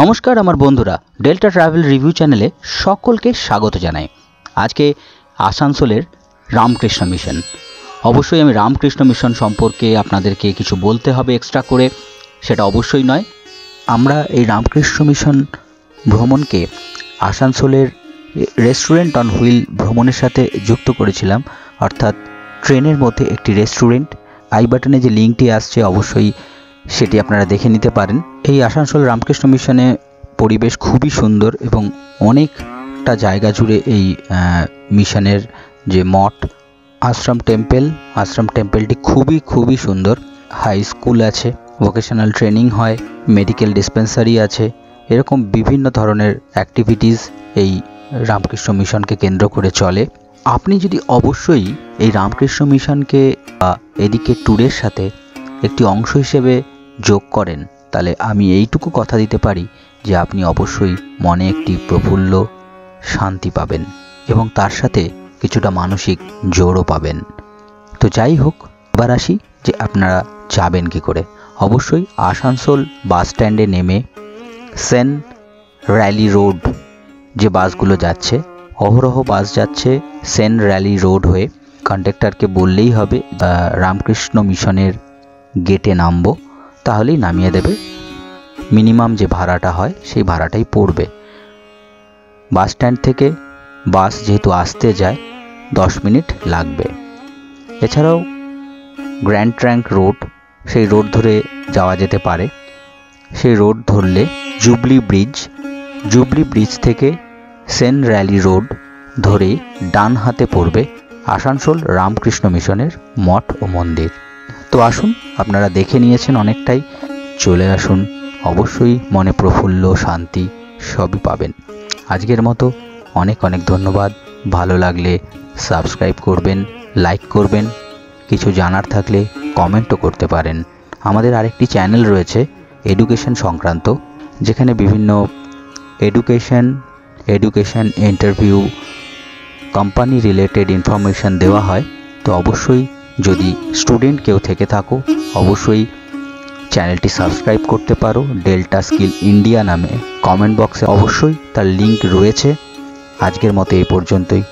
নমস্কার আমার বন্ধুরা, ডেল্টা ট্রাভেল রিভিউ চ্যানেলে সকলকে স্বাগত জানাই। আজকে আসানসোলের রামকৃষ্ণ মিশন। অবশ্যই আমি রামকৃষ্ণ মিশন সম্পর্কে আপনাদেরকে কিছু বলতে হবে এক্সট্রা করে, সেটা অবশ্যই নয়। আমরা এই রামকৃষ্ণ মিশন ভ্রমণকে আসানসোলের রেস্টুরেন্ট অন হুইল ভ্রমণের সাথে যুক্ত করেছিলাম, অর্থাৎ ট্রেনের মধ্যে একটি রেস্টুরেন্ট। আই বাটনে যে লিঙ্কটি আসছে, অবশ্যই সেটি আপনারা দেখে নিতে পারেন। এই আসানসোল রামকৃষ্ণ মিশনে পরিবেশ খুবই সুন্দর এবং অনেকটা জায়গা জুড়ে এই মিশনের যে মঠ, আশ্রম টেম্পেল, আশ্রম টেম্পেলটি খুবই খুবই সুন্দর। হাই স্কুল আছে ভোকেশনাল ট্রেনিং হয় মেডিকেল ডিসপেন্সারি আছে, এরকম বিভিন্ন ধরনের অ্যাক্টিভিটিস এই রামকৃষ্ণ মিশনকে কেন্দ্র করে চলে। আপনি যদি অবশ্যই এই রামকৃষ্ণ মিশনকে এদিকে ট্যুরের সাথে একটি অংশ হিসেবে যোগ করেন, তাহলে আমি এইটুকু কথা দিতে পারি যে আপনি অবশ্যই মনে একটি প্রফুল্ল শান্তি পাবেন এবং তার সাথে কিছুটা মানসিক জোরও পাবেন। তো যাই হোক, এবার আসি যে আপনারা যাবেন কি করে। অবশ্যই আসানসোল বাস স্ট্যান্ডে নেমে সেন র্যালি রোড যে বাসগুলো যাচ্ছে, অহরহ বাস যাচ্ছে সেন র্যালি রোড হয়ে। কন্ডাক্টরকে বললেই হবে রামকৃষ্ণ মিশনের গেটে নামবো। তাহলেই নামিয়ে দেবে। মিনিমাম যে ভাড়াটা হয়, সেই ভাড়াটাই পড়বে। বাস স্ট্যান্ড থেকে বাস যেহেতু আসতে যায়, দশ মিনিট লাগবে। এছাড়াও গ্র্যান্ড ট্র্যাঙ্ক রোড, সেই রোড ধরে যাওয়া যেতে পারে। সেই রোড ধরলে জুবলি ব্রিজ জুবলি ব্রিজ থেকে সেন র্যালি রোড ধরে ডান হাতে পড়বে আসানসোল রামকৃষ্ণ মিশনের মঠ ও মন্দির। তো আসুন, আপনারা দেখে নিয়েছেন অনেকটাই। চলে আসুন, অবশ্যই মনে প্রফুল্ল শান্তি সবই পাবেন। আজকের মতো অনেক অনেক ধন্যবাদ। ভালো লাগলে সাবস্ক্রাইব করবেন, লাইক করবেন। কিছু জানার থাকলে কমেন্টও করতে পারেন। আমাদের আরেকটি চ্যানেল রয়েছে, এডুকেশন সংক্রান্ত, যেখানে বিভিন্ন education education interview, company related information দেওয়া হয়। তো অবশ্যই যদি স্টুডেন্ট কেউ থেকে থাকো, অবশ্যই চ্যানেলটি সাবস্ক্রাইব করতে পারো ডেল্টা স্কিল ইন্ডিয়া নামে কমেন্ট বক্সে অবশ্যই তার লিংক রয়েছে। আজকের মতো এই পর্যন্তই।